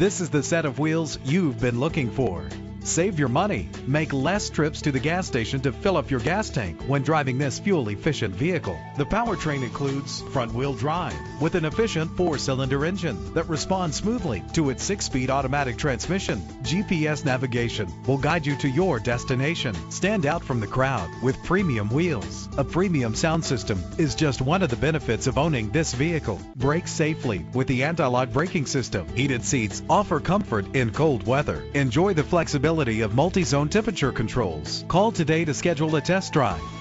This is the set of wheels you've been looking for. Save your money. Make less trips to the gas station to fill up your gas tank when driving this fuel-efficient vehicle. The powertrain includes front-wheel drive with an efficient four-cylinder engine that responds smoothly to its six-speed automatic transmission. GPS navigation will guide you to your destination. Stand out from the crowd with premium wheels. A premium sound system is just one of the benefits of owning this vehicle. Brake safely with the anti-lock braking system. Heated seats offer comfort in cold weather. Enjoy the flexibility of multi-zone temperature controls. Call today to schedule a test drive.